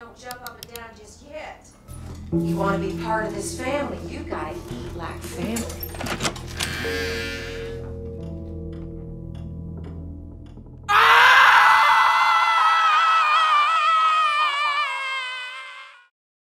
Don't jump up and down just yet. You want to be part of this family, you gotta eat like family.